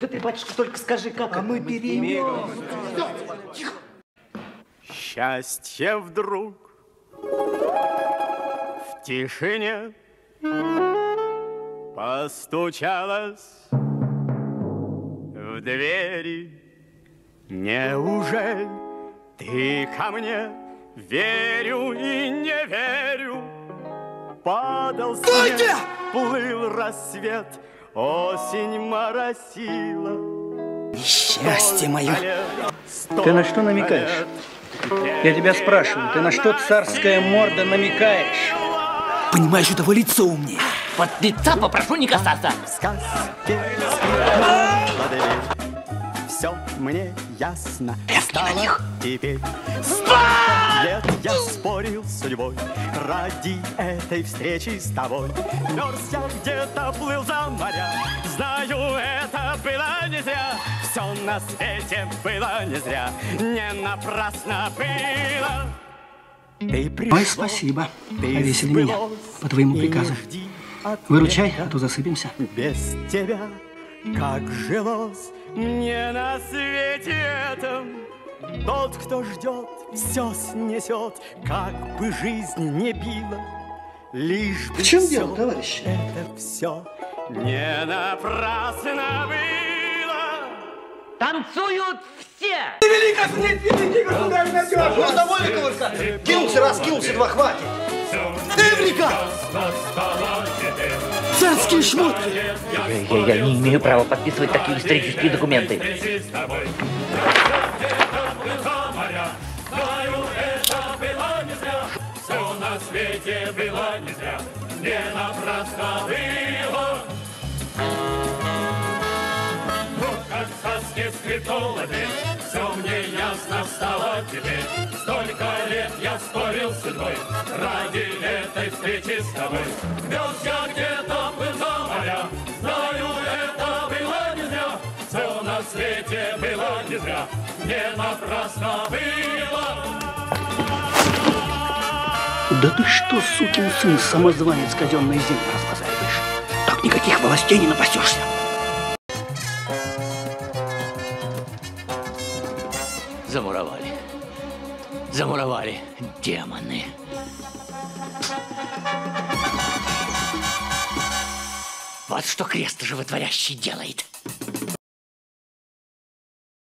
Да ты, батюшка, только скажи, как А это? мы переймем. Счастье вдруг в тишине постучалось в двери. Неужели ты ко мне верю и не верю? Падал снег, плыл рассвет, осень моросила. Счастье мое. Ты на что намекаешь? Я тебя спрашиваю, ты на что царская морда намекаешь? Понимаешь, у того лицо умнее. Вот лица попрошу не касаться. Все мне ясно стало теперь. Столько лет я спорил с судьбой Ради этой встречи с тобой. Мерз я где-то, плыл за моря. Знаю, это было не зря. Все на свете было не зря. Не напрасно было. Ты Ой, спасибо. Повесили меня по твоему приказу. Выручай, а то засыпемся. Без тебя, как жилось мне на свете этом Тот, кто ждет, все снесет, как бы жизнь не била Лишь бы В чем всё дело, товарищ? Это все не напрасно было Танцуют все. Ну, довольно кувырка. Кинулся раз, кинулся два, хватит. Эврика! Царские шмотки! Я, я не имею права подписывать такие исторические документы. Все на свете было не зря, не напрасно было. Вот как в сказке скрипнула дверь, все мне ясно стало теперь. Столько лет я спорил с судьбой ради этой встречи с тобой. Вез я где-то на свете было не зря, не напрасно было. Да ты что, сукин сын, самозванец казенной земли разбазариваешь? Так никаких властей не напасешься. Замуровали. Замуровали. Демоны. Вот что крест животворящий делает.